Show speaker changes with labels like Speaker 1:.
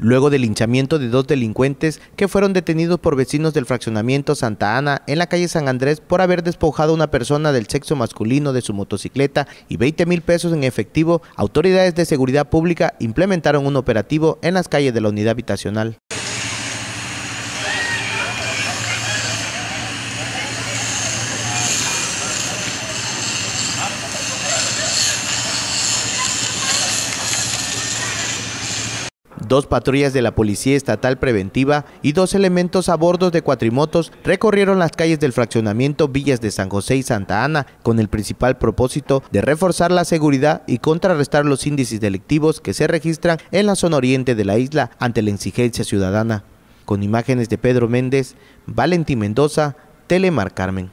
Speaker 1: luego del linchamiento de dos delincuentes que fueron detenidos por vecinos del fraccionamiento Santa Ana en la calle San Andrés por haber despojado a una persona del sexo masculino de su motocicleta y 20 mil pesos en efectivo, autoridades de seguridad pública implementaron un operativo en las calles de la unidad habitacional. Dos patrullas de la Policía Estatal Preventiva y dos elementos a bordo de cuatrimotos recorrieron las calles del fraccionamiento Villas de San José y Santa Ana con el principal propósito de reforzar la seguridad y contrarrestar los índices delictivos que se registran en la zona oriente de la isla ante la exigencia ciudadana. Con imágenes de Pedro Méndez, Valentín Mendoza, Telemar Carmen.